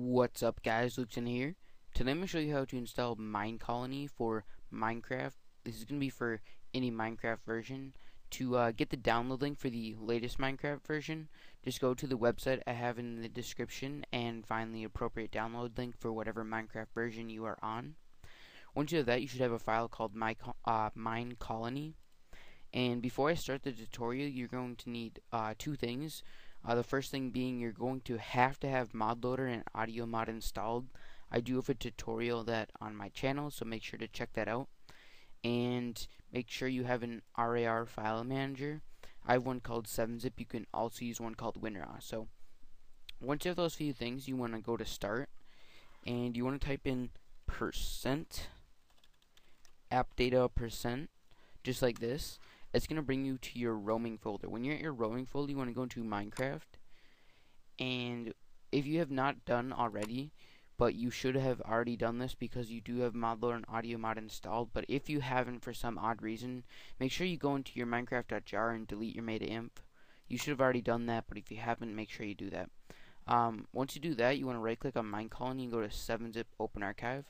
What's up guys, Luke's in here. Today I'm going to show you how to install Mine Colony for Minecraft. This is going to be for any Minecraft version. To uh, get the download link for the latest Minecraft version, just go to the website I have in the description and find the appropriate download link for whatever Minecraft version you are on. Once you have that, you should have a file called My, uh, Minecolony. And before I start the tutorial, you're going to need uh, two things. Uh, the first thing being you're going to have to have ModLoader and Audio Mod installed. I do have a tutorial that on my channel, so make sure to check that out. And make sure you have an RAR file manager. I have one called 7-zip. You can also use one called WinRAR. So once you have those few things, you want to go to Start, and you want to type in percent app data percent, just like this it's going to bring you to your roaming folder. When you're at your roaming folder, you want to go into Minecraft. And if you have not done already, but you should have already done this because you do have ModLoader and Audio Mod installed. But if you haven't for some odd reason, make sure you go into your Minecraft.jar and delete your META-INF. You should have already done that, but if you haven't, make sure you do that. Um, once you do that, you want to right click on Minecolony and go to 7-zip Open Archive.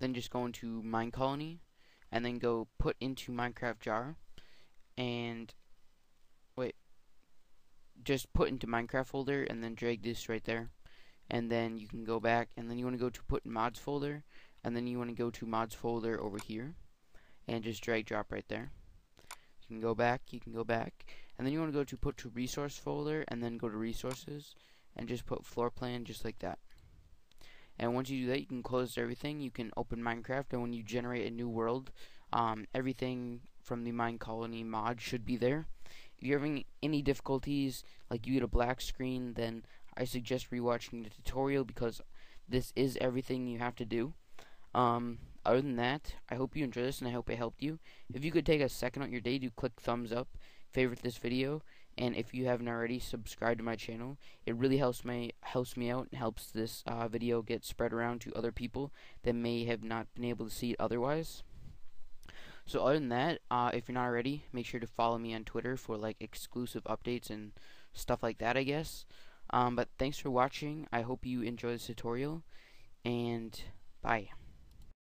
Then just go into Minecolony and then go put into Minecraft jar and wait just put into Minecraft folder and then drag this right there. And then you can go back and then you want to go to put in mods folder and then you want to go to mods folder over here and just drag drop right there. You can go back you can go back and then you want to go to put to resource folder and then go to resources and just put floor plan just like that and once you do that, you can close everything. You can open Minecraft, and when you generate a new world, um, everything from the Mine Colony mod should be there. If you're having any difficulties, like you get a black screen, then I suggest rewatching the tutorial because this is everything you have to do. Um, other than that, I hope you enjoyed this and I hope it helped you. If you could take a second on your day to click thumbs up, favorite this video, and if you haven't already, subscribe to my channel. It really helps me helps me out and helps this uh, video get spread around to other people that may have not been able to see it otherwise. So other than that, uh, if you're not already, make sure to follow me on Twitter for like exclusive updates and stuff like that, I guess. Um, but thanks for watching. I hope you enjoy this tutorial, and bye.